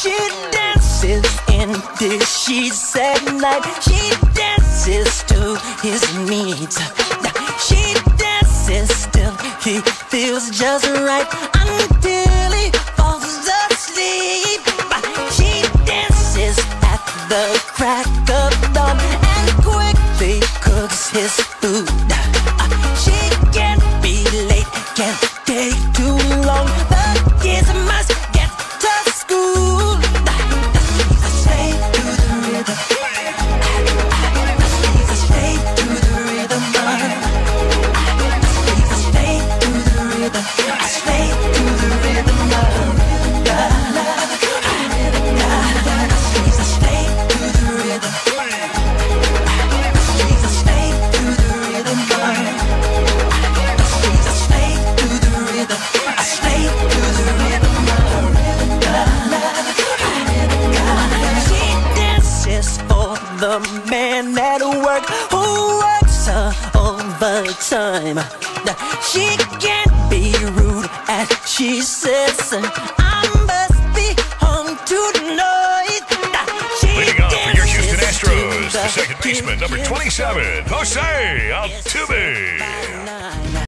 She dances in the sheets at night. She dances to his needs. She dances till he feels just right until he falls asleep. She dances at the crack of dawn and quickly cooks his food. She can't be late, can't the man at work who works overtime. She can't be rude as she says, I must be home tonight. She Leading off for your Houston Astros, the second baseman, number 27, Jose Altuve.